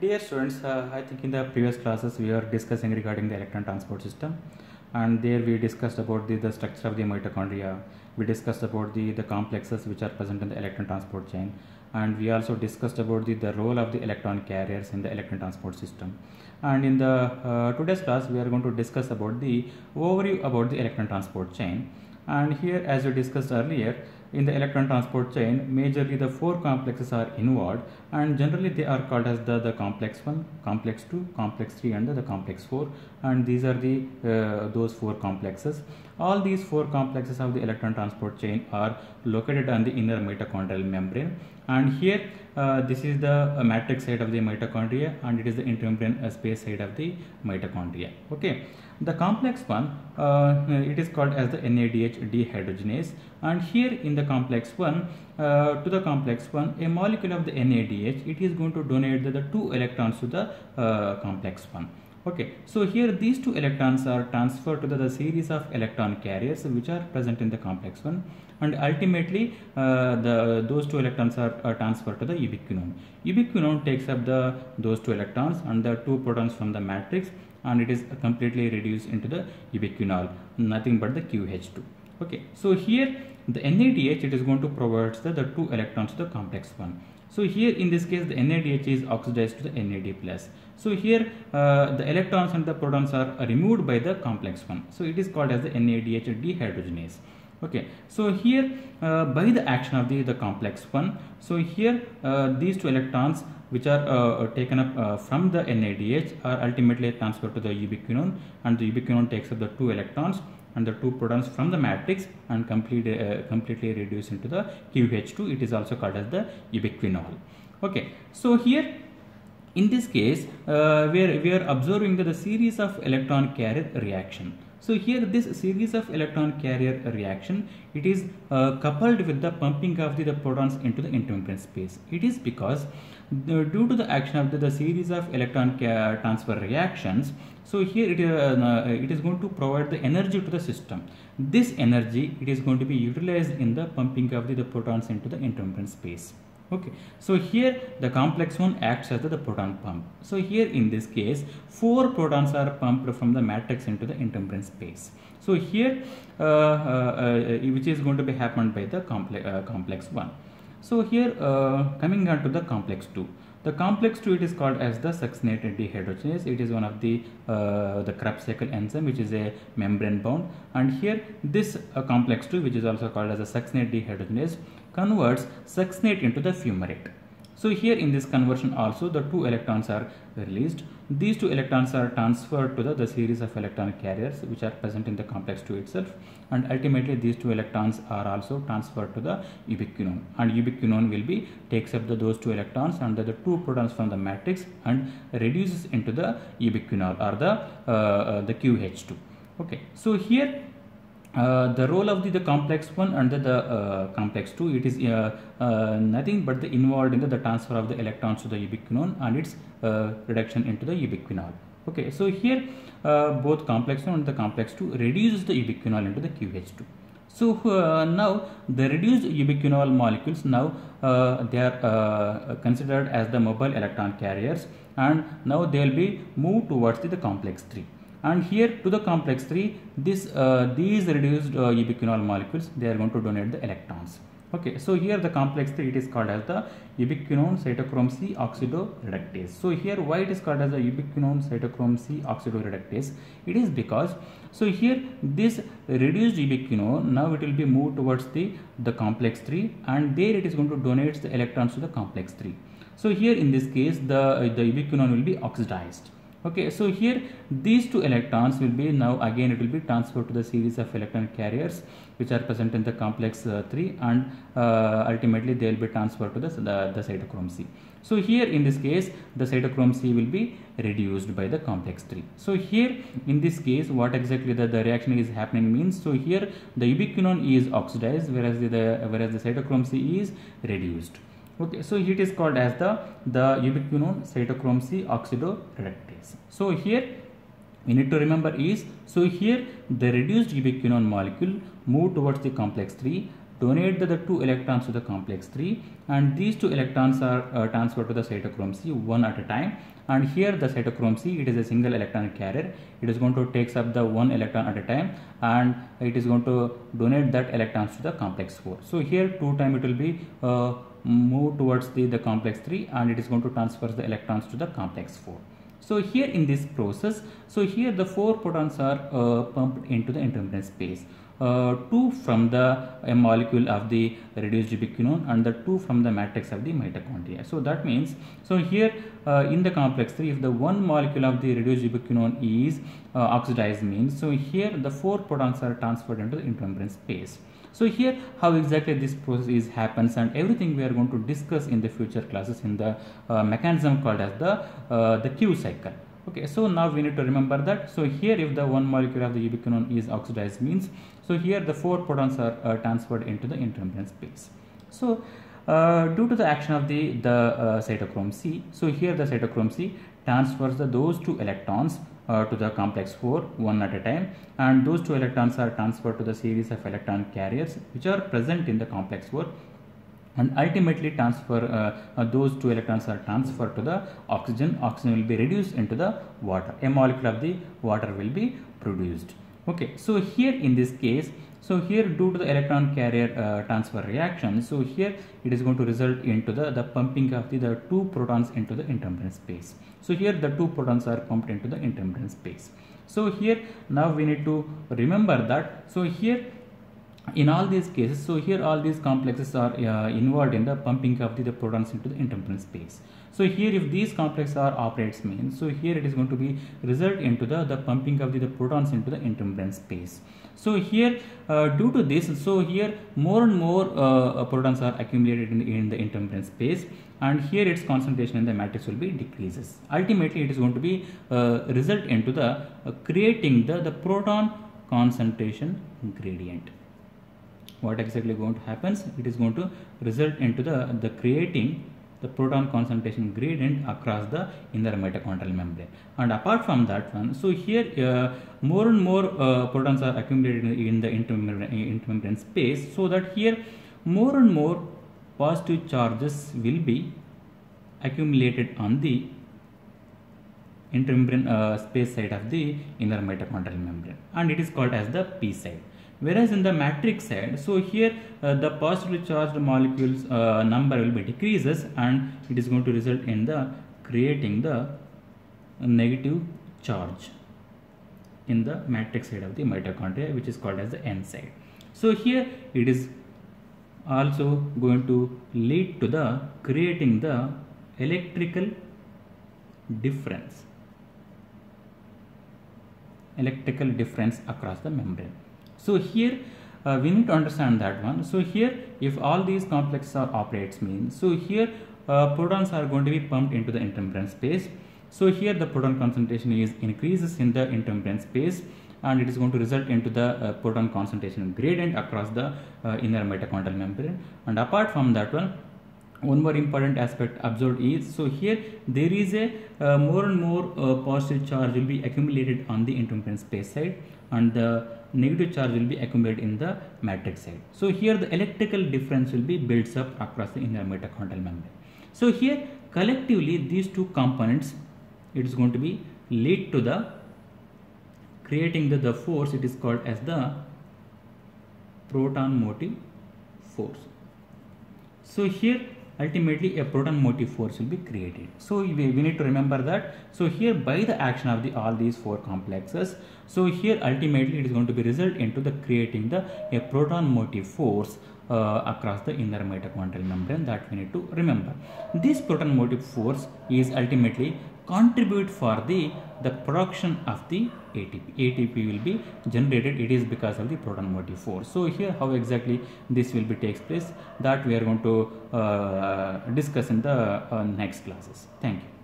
Dear students, uh, I think in the previous classes we were discussing regarding the electron transport system and there we discussed about the, the structure of the mitochondria. We discussed about the, the complexes which are present in the electron transport chain and we also discussed about the, the role of the electron carriers in the electron transport system. And in the uh, today's class we are going to discuss about the overview about the electron transport chain and here as we discussed earlier in the electron transport chain majorly the four complexes are involved and generally they are called as the, the complex 1 complex 2 complex 3 and the, the complex 4 and these are the uh, those four complexes. All these four complexes of the electron transport chain are located on the inner mitochondrial membrane and here uh, this is the uh, matrix side of the mitochondria and it is the intermembrane uh, space side of the mitochondria. Okay. The complex one uh, it is called as the NADH dehydrogenase. And here in the complex one uh, to the complex one a molecule of the NADH it is going to donate the, the two electrons to the uh, complex one okay so here these two electrons are transferred to the, the, series of electron carriers which are present in the complex one. And ultimately uh, the those two electrons are, are, transferred to the ubiquinone ubiquinone takes up the those two electrons and the two protons from the matrix and it is completely reduced into the ubiquinol nothing but the QH2 okay so here the NADH it is going to provide the, the two electrons to the complex one. So here in this case the NADH is oxidized to the NAD plus so here uh, the electrons and the protons are removed by the complex one. So it is called as the NADH dehydrogenase. Okay. So here uh, by the action of the the complex one so here uh, these two electrons which are uh, taken up uh, from the NADH are ultimately transferred to the ubiquinone and the ubiquinone takes up the two electrons and the two protons from the matrix and complete, uh, completely reduced into the QH2 it is also called as the ubiquinol. Okay. So here in this case uh, we, are, we are observing the, series of electron carrier reaction. So here this series of electron carrier reaction it is uh, coupled with the pumping of the, the protons into the intermembrane space. It is because the, due to the action of the, the series of electron transfer reactions so here it is, uh, it is going to provide the energy to the system. This energy it is going to be utilized in the pumping of the, the protons into the intermembrane space okay. So here the complex one acts as the, proton pump. So here in this case four protons are pumped from the matrix into the intermembrane space. So here uh, uh, uh, which is going to be happened by the complex uh, complex one. So here uh, coming on to the complex 2 the complex 2 it is called as the succinate dehydrogenase. It is one of the uh, the Krebs cycle enzyme which is a membrane bound. And here this complex 2 which is also called as a succinate dehydrogenase converts succinate into the fumarate. So here in this conversion also the two electrons are released. These two electrons are transferred to the, the series of electron carriers which are present in the complex 2 itself and ultimately these two electrons are also transferred to the ubiquinone and ubiquinone will be takes up the, those two electrons and the, the two protons from the matrix and reduces into the ubiquinol or the, uh, uh, the QH2. Okay, so here uh, the role of the, the complex one under the uh, complex 2 it is uh, uh, nothing but the involved in the, the, transfer of the electrons to the ubiquinone and its uh, reduction into the ubiquinol. Okay so here both complex 1 and the complex 2 reduces the ubiquinol into the QH2 so now the reduced ubiquinol molecules now they are considered as the mobile electron carriers and now they will be moved towards the, the complex 3 and here to the complex 3 this uh, these reduced uh, ubiquinol molecules they are going to donate the electrons. Okay so here the complex 3 it is called as the ubiquinone cytochrome c oxidoreductase. So here why it is called as the ubiquinone cytochrome c oxidoreductase? It is because so here this reduced ubiquinone now it will be moved towards the the complex 3 and there it is going to donate the electrons to the complex 3 so here in this case the the ubiquinone will be oxidized okay so here these two electrons will be now again it will be transferred to the series of electron carriers which are present in the complex uh, 3 and uh, ultimately they will be transferred to the, the, the cytochrome c. So here in this case the cytochrome c will be reduced by the complex 3 so here in this case what exactly the, the reaction is happening means so here the ubiquinone is oxidized whereas the, the whereas the cytochrome c is reduced okay so it is called as the the ubiquinone cytochrome c oxidoreductase. So here we need to remember is so here the reduced ubiquinone molecule move towards the complex 3 donate the, the two electrons to the complex 3 and these two electrons are uh, transferred to the cytochrome C one at a time. And here the cytochrome C it is a single electron carrier. It is going to takes up the one electron at a time and it is going to donate that electrons to the complex 4 so here two time it will be uh, move towards the, the complex 3 and it is going to transfer the electrons to the complex 4 so here in this process so here the four protons are uh, pumped into the intermediate space uh, two from the a molecule of the reduced ubiquinone and the two from the matrix of the mitochondria. So that means, so here uh, in the complex 3 if the one molecule of the reduced ubiquinone is uh, oxidized means, so here the four protons are transferred into the intermembrane space. So here how exactly this process is happens and everything we are going to discuss in the future classes in the uh, mechanism called as the, uh, the Q cycle. Okay so now we need to remember that. So here if the one molecule of the ubiquinone is oxidized means so here the four protons are uh, transferred into the intermediate space. So uh, due to the action of the the uh, cytochrome c so here the cytochrome c transfers the, those two electrons uh, to the complex 4 one at a time. And those two electrons are transferred to the series of electron carriers which are present in the complex 4 and ultimately transfer uh, uh, those two electrons are transferred to the oxygen. Oxygen will be reduced into the water. A molecule of the water will be produced. Okay so here in this case so here due to the electron carrier uh, transfer reaction so here it is going to result into the the pumping of the, the two protons into the intermediate space. So here the two protons are pumped into the intermediate space. So here now we need to remember that. So here in all these cases so here all these complexes are uh, involved in the pumping of the, the protons into the intermediate space. So here if these complexes are operates means so here it is going to be result into the the pumping of the, the protons into the intermediate space. So here uh, due to this so here more and more uh, protons are accumulated in the, in the space and here its concentration in the matrix will be decreases. Ultimately it is going to be uh, result into the uh, creating the the proton concentration gradient what exactly going to happens it is going to result into the the creating the proton concentration gradient across the inner mitochondrial membrane. And apart from that one so here uh, more and more uh, protons are accumulated in the intermembrane space so that here more and more positive charges will be accumulated on the intermembrane uh, space side of the inner mitochondrial membrane. And it is called as the p side whereas in the matrix side so here uh, the positively charged molecules uh, number will be decreases and it is going to result in the creating the negative charge in the matrix side of the mitochondria which is called as the n side. So here it is also going to lead to the creating the electrical difference. Electrical difference across the membrane so here uh, we need to understand that one. So here if all these complexes are operates means, so here uh, protons are going to be pumped into the intermembrane space. So here the proton concentration is increases in the intermembrane space and it is going to result into the uh, proton concentration gradient across the uh, inner mitochondrial membrane and apart from that one one more important aspect observed is so here there is a uh, more and more uh, positive charge will be accumulated on the intermembrane space side and the negative charge will be accumulated in the matrix side. So here the electrical difference will be built up across the inner mitochondrial membrane. So here collectively these two components it is going to be lead to the creating the, the force it is called as the proton motive force. So here ultimately a proton motive force will be created. So we, we need to remember that. So here by the action of the all these four complexes, so here ultimately it is going to be result into the creating the a proton motive force uh, across the inner mitochondrial membrane that we need to remember. This proton motive force is ultimately contribute for the the production of the ATP. ATP will be generated it is because of the proton motive force. So here how exactly this will be takes place that we are going to uh, discuss in the uh, next classes. Thank you.